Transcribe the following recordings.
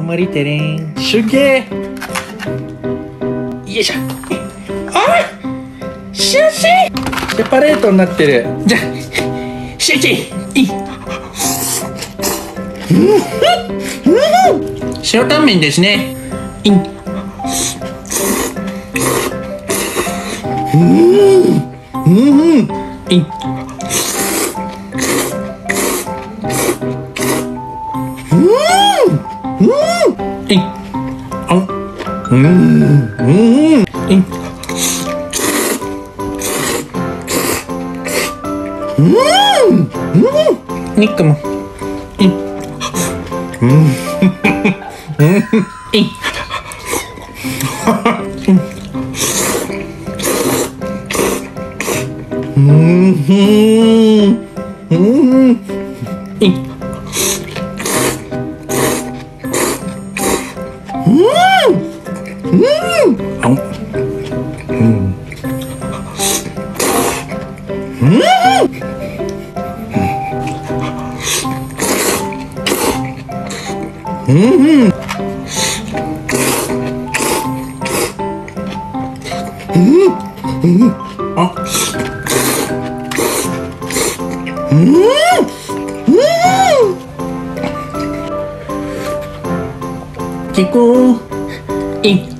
頑張りてれん。集計。よいしょ。あシュシーセパレートになってる。じゃあシュシーい。塩タンメンですね。い。うん。い。いあうん。うん。いうん。ニックもいうん。いうん。うん。いあうん。 음. 음. 음. 음. 음. 아. 음. 음. 찍고 잉.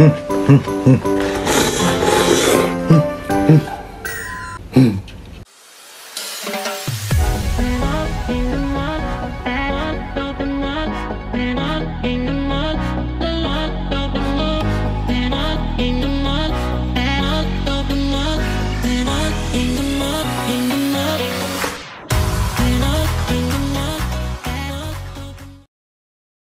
んうん